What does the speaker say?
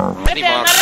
Ready, boss.